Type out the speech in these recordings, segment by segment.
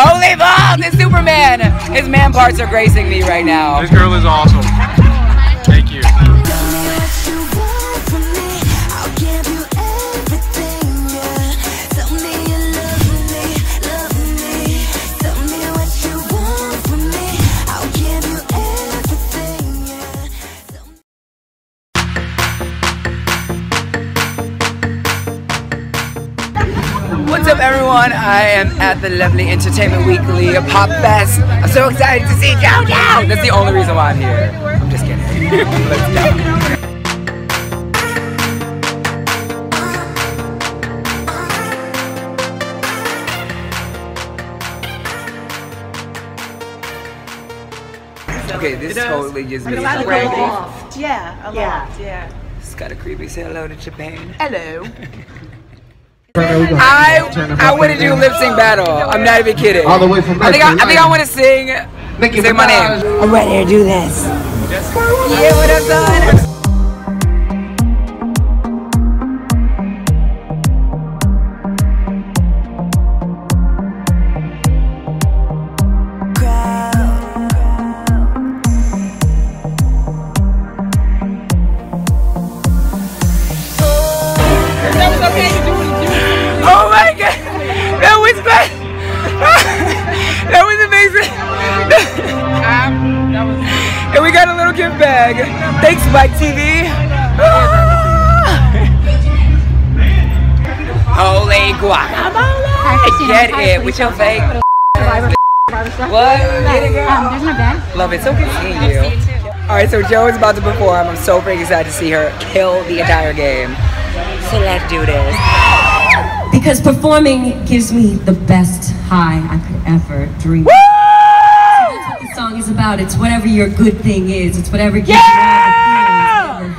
Holy balls! It's Superman! His man parts are gracing me right now. This girl is awesome. Up, everyone? I am at the Lovely Entertainment Weekly Pop Fest. I'm so excited to see JoJo! That's the only reason why I'm here. I'm just kidding. Let's go. Okay, this totally gives me. Yeah, aloft. Yeah. It's got a creepy say hello to Japan. Hello. I I want to do lip sync battle. I'm not even kidding. All the way from I think I, I think I want to sing Nicki say my name. I'm ready to do this. Yeah, what up, son? And we got a little gift bag. Thanks, Mike TV. Holy guacamole! Get it with your fake. What? Get it, girl. Um, there's my bag. Love it. So good seeing you. All right, so Joe is about to perform. I'm so freaking excited to see her kill the entire game. So let's do this. Because performing gives me the best high I could ever dream. Woo! Is about. It's whatever your good thing is. It's whatever gets Yeah! you out of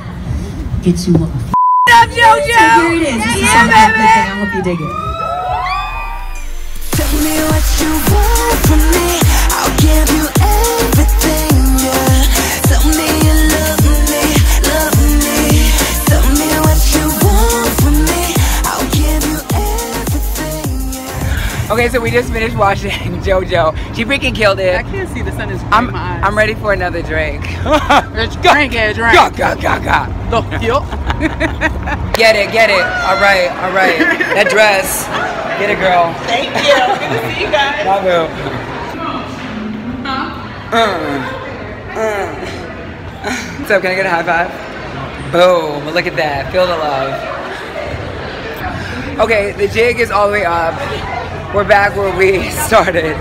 the gets you off. What up, JoJo? So here it is. This is Yeah, something baby! I hope you dig it. Tell me what you want from me. Okay, so we just finished watching JoJo. She freaking killed it. I can't see the sun is I'm in my eyes. I'm ready for another drink. Drink, yeah, drink. Ga, ga, ga, ga. Look, yo. Get it, get it. All right, all right. That dress. Get it, girl. Thank you. Good to see you guys. My boo. Uh, uh. What's up? Can I get a high five? Boom. Look at that. Feel the love. Okay, the jig is all the way up we're back where we started.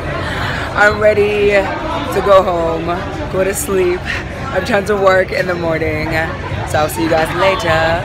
I'm ready to go home, go to sleep. I'm trying to work in the morning. So I'll see you guys later.